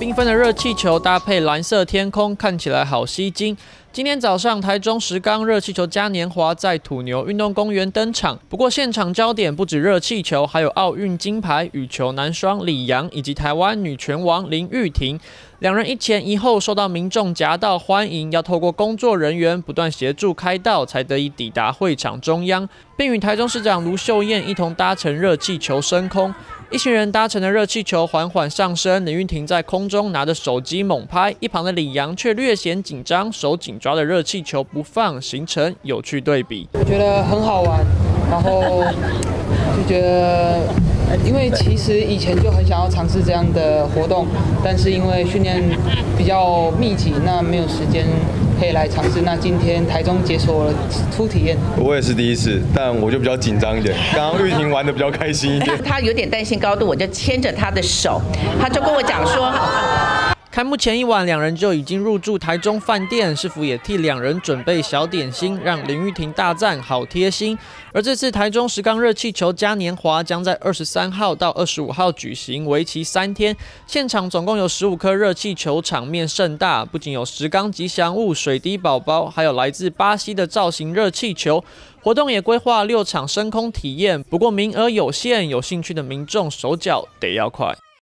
缤纷的热气球搭配蓝色天空，看起来好吸睛。今天早上，台中石冈热气球嘉年华在土牛运动公园登场。不过，现场焦点不止热气球，还有奥运金牌羽球男双李阳以及台湾女拳王林玉婷。两人一前一后受到民众夹道欢迎，要透过工作人员不断协助开道，才得以抵达会场中央，并与台中市长卢秀燕一同搭乘热气球升空。一群人搭乘的热气球缓缓上升，林玉婷在空中拿着手机猛拍，一旁的李阳却略显紧张，手紧抓着热气球不放，形成有趣对比。我觉得很好玩，然后就觉得，因为其实以前就很想要尝试这样的活动，但是因为训练比较密集，那没有时间。可以来尝试。那今天台中解锁了初体验，我也是第一次，但我就比较紧张一点。刚刚玉婷玩的比较开心一点，他有点担心高度，我就牵着他的手，他就跟我讲说。开幕前一晚，两人就已经入住台中饭店，师傅也替两人准备小点心，让林玉婷大赞好贴心。而这次台中石冈热气球嘉年华将在二十三号到二十五号举行，为期三天。现场总共有十五颗热气球，场面盛大，不仅有石冈吉祥物、水滴宝宝，还有来自巴西的造型热气球。活动也规划六场升空体验，不过名额有限，有兴趣的民众手脚得要快。